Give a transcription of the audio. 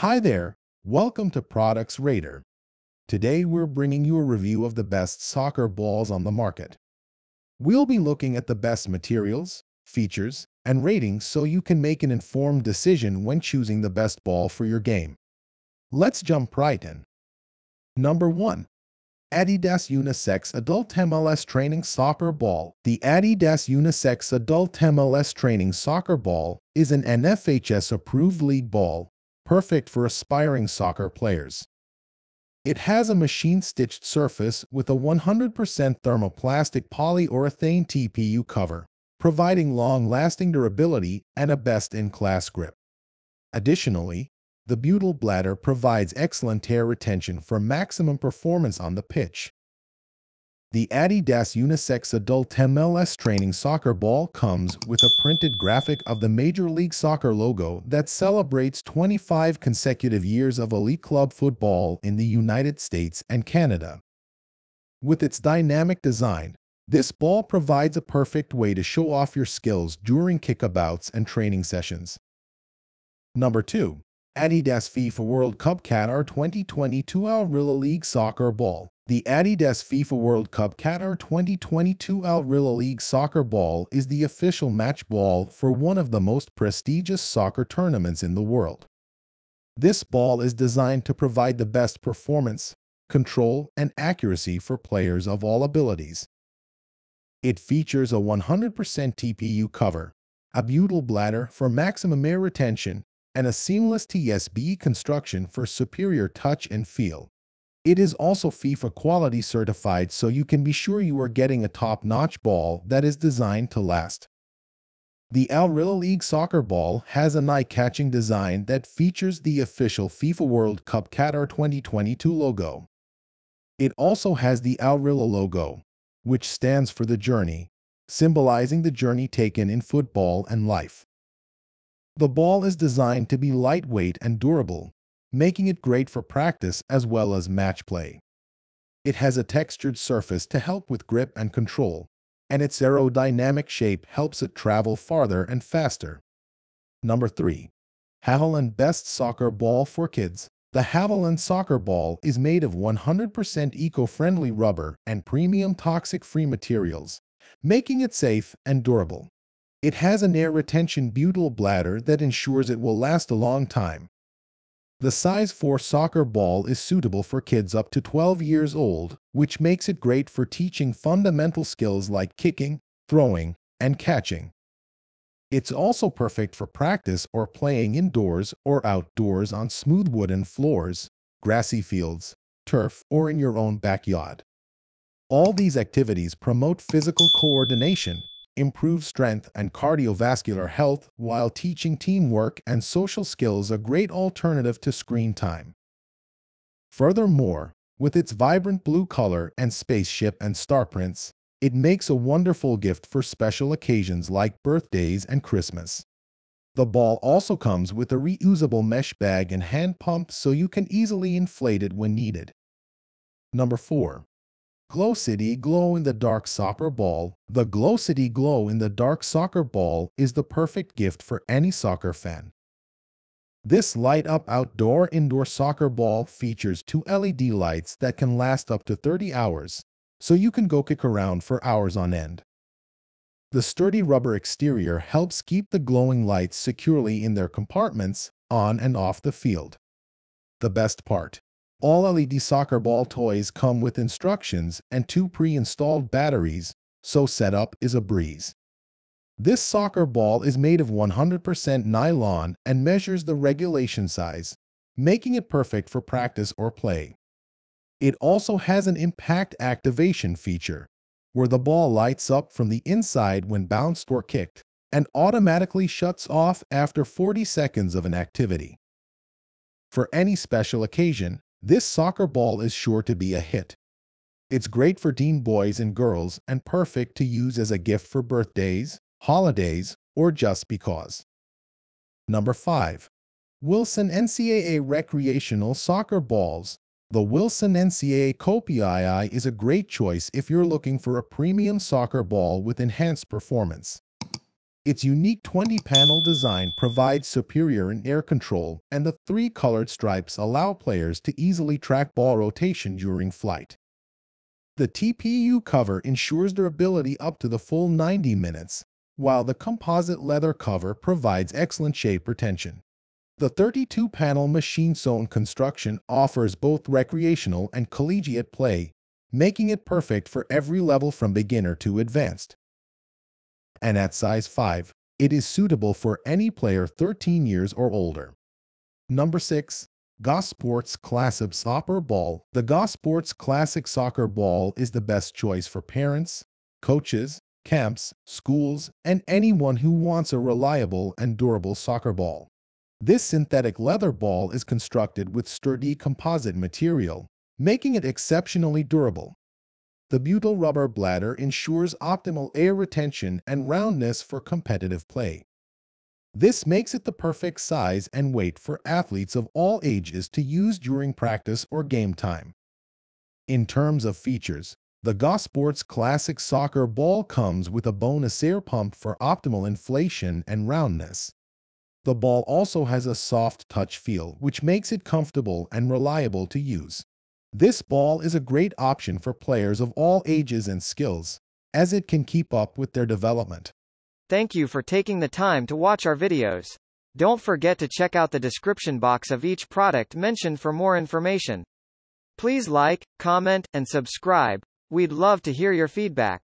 Hi there, welcome to Products Rater. Today we're bringing you a review of the best soccer balls on the market. We'll be looking at the best materials, features, and ratings so you can make an informed decision when choosing the best ball for your game. Let's jump right in. Number 1. Adidas Unisex Adult MLS Training Soccer Ball The Adidas Unisex Adult MLS Training Soccer Ball is an NFHS-approved league ball, perfect for aspiring soccer players. It has a machine-stitched surface with a 100% thermoplastic polyurethane TPU cover, providing long-lasting durability and a best-in-class grip. Additionally, the butyl bladder provides excellent tear retention for maximum performance on the pitch. The Adidas Unisex Adult MLS Training Soccer Ball comes with a printed graphic of the Major League Soccer logo that celebrates 25 consecutive years of elite club football in the United States and Canada. With its dynamic design, this ball provides a perfect way to show off your skills during kickabouts and training sessions. Number 2. Adidas FIFA World Cup Qatar 2022 Al Rihla League Soccer Ball. The Adidas FIFA World Cup Qatar 2022 Al Rihla League Soccer Ball is the official match ball for one of the most prestigious soccer tournaments in the world. This ball is designed to provide the best performance, control, and accuracy for players of all abilities. It features a 100% TPU cover, a butyl bladder for maximum air retention, and a seamless TSB construction for superior touch and feel. It is also FIFA quality certified so you can be sure you are getting a top-notch ball that is designed to last. The Al League soccer ball has an eye-catching design that features the official FIFA World Cup Qatar 2022 logo. It also has the Al logo, which stands for the journey, symbolizing the journey taken in football and life. The ball is designed to be lightweight and durable, making it great for practice as well as match play. It has a textured surface to help with grip and control, and its aerodynamic shape helps it travel farther and faster. Number 3. Hahaland Best Soccer Ball for Kids The Hahaland Soccer Ball is made of 100% eco-friendly rubber and premium toxic-free materials, making it safe and durable. It has an air retention butyl bladder that ensures it will last a long time. The size 4 soccer ball is suitable for kids up to 12 years old, which makes it great for teaching fundamental skills like kicking, throwing, and catching. It's also perfect for practice or playing indoors or outdoors on smooth wooden floors, grassy fields, turf, or in your own backyard. All these activities promote physical coordination, improve strength and cardiovascular health while teaching teamwork and social skills a great alternative to screen time. Furthermore, with its vibrant blue color and spaceship and star prints, it makes a wonderful gift for special occasions like birthdays and Christmas. The ball also comes with a reusable mesh bag and hand pump so you can easily inflate it when needed. Number 4. Glow City Glow in the Dark Soccer Ball The Glow City Glow in the Dark Soccer Ball is the perfect gift for any soccer fan. This light-up outdoor-indoor soccer ball features two LED lights that can last up to 30 hours, so you can go kick around for hours on end. The sturdy rubber exterior helps keep the glowing lights securely in their compartments on and off the field. The best part all LED soccer ball toys come with instructions and two pre-installed batteries, so setup is a breeze. This soccer ball is made of 100% nylon and measures the regulation size, making it perfect for practice or play. It also has an impact activation feature, where the ball lights up from the inside when bounced or kicked, and automatically shuts off after 40 seconds of an activity. For any special occasion, this soccer ball is sure to be a hit. It's great for teen boys and girls and perfect to use as a gift for birthdays, holidays, or just because. Number 5. Wilson NCAA Recreational Soccer Balls The Wilson NCAA Copii is a great choice if you're looking for a premium soccer ball with enhanced performance. Its unique 20-panel design provides superior in-air control, and the three colored stripes allow players to easily track ball rotation during flight. The TPU cover ensures durability up to the full 90 minutes, while the composite leather cover provides excellent shape retention. The 32-panel machine sewn construction offers both recreational and collegiate play, making it perfect for every level from beginner to advanced and at size 5, it is suitable for any player 13 years or older. Number 6. Gosports Classic Soccer Ball The Gosports Classic Soccer Ball is the best choice for parents, coaches, camps, schools, and anyone who wants a reliable and durable soccer ball. This synthetic leather ball is constructed with sturdy composite material, making it exceptionally durable. The butyl rubber bladder ensures optimal air retention and roundness for competitive play. This makes it the perfect size and weight for athletes of all ages to use during practice or game time. In terms of features, the Gosports Classic Soccer Ball comes with a bonus air pump for optimal inflation and roundness. The ball also has a soft touch feel, which makes it comfortable and reliable to use. This ball is a great option for players of all ages and skills, as it can keep up with their development. Thank you for taking the time to watch our videos. Don't forget to check out the description box of each product mentioned for more information. Please like, comment, and subscribe. We'd love to hear your feedback.